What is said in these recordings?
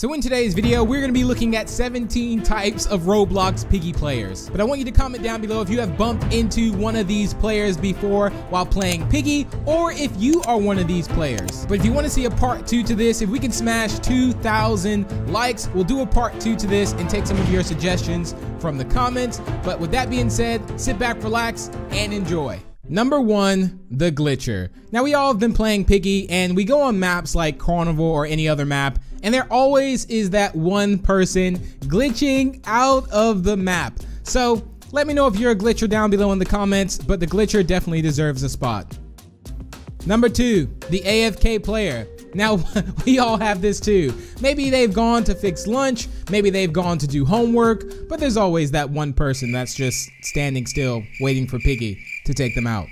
So in today's video, we're going to be looking at 17 types of Roblox Piggy players. But I want you to comment down below if you have bumped into one of these players before while playing Piggy, or if you are one of these players. But if you want to see a part two to this, if we can smash 2,000 likes, we'll do a part two to this and take some of your suggestions from the comments. But with that being said, sit back, relax, and enjoy. Number one, the glitcher. Now we all have been playing Piggy and we go on maps like Carnival or any other map and there always is that one person glitching out of the map. So let me know if you're a glitcher down below in the comments, but the glitcher definitely deserves a spot. Number two, the AFK player. Now, we all have this too. Maybe they've gone to fix lunch, maybe they've gone to do homework, but there's always that one person that's just standing still, waiting for Piggy to take them out.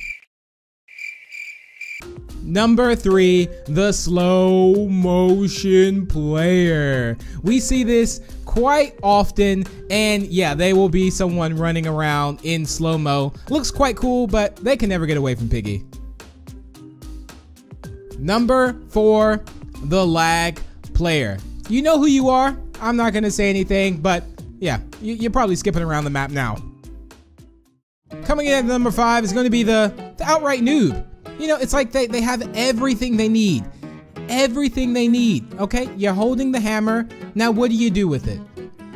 Number three, the slow motion player. We see this quite often, and yeah, they will be someone running around in slow-mo. Looks quite cool, but they can never get away from Piggy. Number four, the lag player. You know who you are. I'm not gonna say anything, but yeah, you're probably skipping around the map now. Coming in at number five is going to be the, the outright noob. You know, it's like they, they have everything they need. Everything they need, okay? You're holding the hammer. Now, what do you do with it?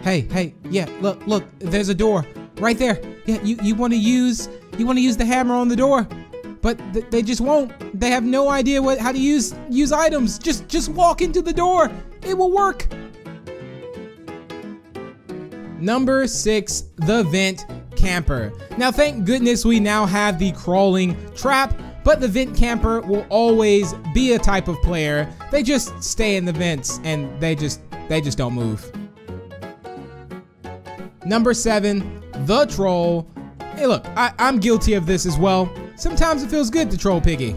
Hey, hey, yeah, look, look, there's a door right there. Yeah, you, you want to use, you want to use the hammer on the door, but th they just won't. They have no idea what, how to use, use items. Just, just walk into the door. It will work. Number six, the vent camper. Now, thank goodness we now have the crawling trap, but the vent camper will always be a type of player. They just stay in the vents and they just they just don't move. Number seven, the troll. Hey look, I, I'm guilty of this as well. Sometimes it feels good to troll Piggy.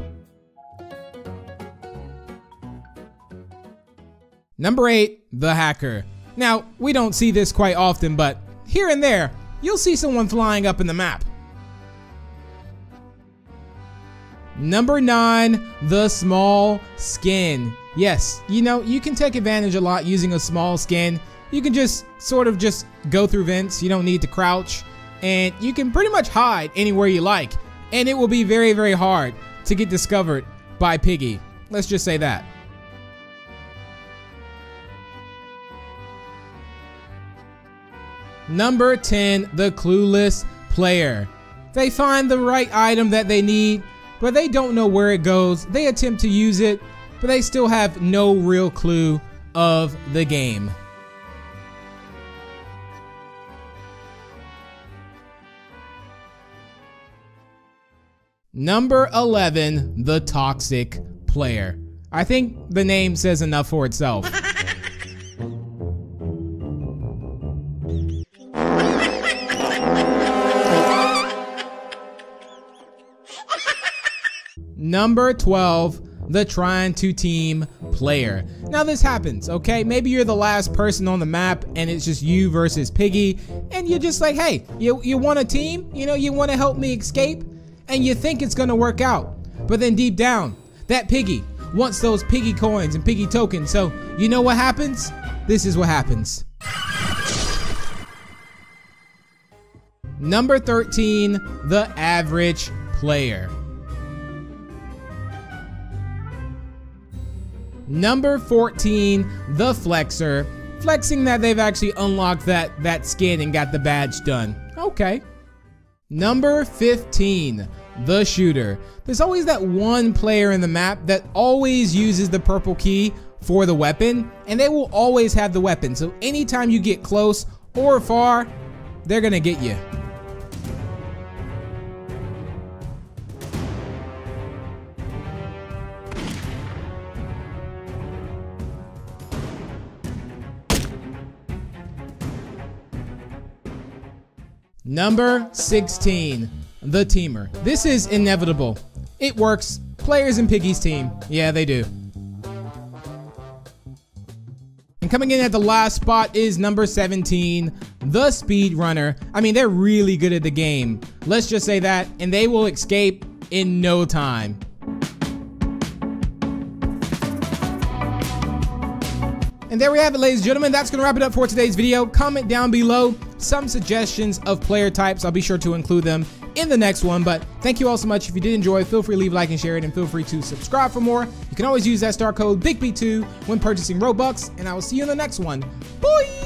Number eight, the hacker. Now, we don't see this quite often, but here and there, you'll see someone flying up in the map. Number nine, the small skin. Yes, you know, you can take advantage a lot using a small skin. You can just sort of just go through vents. You don't need to crouch and you can pretty much hide anywhere you like. And it will be very, very hard to get discovered by Piggy. Let's just say that. Number 10, the clueless player. They find the right item that they need but they don't know where it goes. They attempt to use it, but they still have no real clue of the game. Number 11, the toxic player. I think the name says enough for itself. Number 12, the trying to team player. Now this happens, okay? Maybe you're the last person on the map and it's just you versus Piggy and you're just like, hey, you, you want a team? You know, you want to help me escape? And you think it's going to work out. But then deep down, that Piggy wants those Piggy coins and Piggy tokens. So you know what happens? This is what happens. Number 13, the average player. Number 14, the Flexer. Flexing that they've actually unlocked that, that skin and got the badge done. Okay. Number 15, the Shooter. There's always that one player in the map that always uses the purple key for the weapon, and they will always have the weapon. So anytime you get close or far, they're gonna get you. Number 16, the teamer. This is inevitable. It works. Players in Piggy's team. Yeah, they do. And coming in at the last spot is number 17, the speedrunner. I mean, they're really good at the game. Let's just say that, and they will escape in no time. And there we have it, ladies and gentlemen. That's going to wrap it up for today's video. Comment down below some suggestions of player types. I'll be sure to include them in the next one. But thank you all so much. If you did enjoy, feel free to leave a like and share it, and feel free to subscribe for more. You can always use that star code BIGB2 when purchasing Robux, and I will see you in the next one. Bye!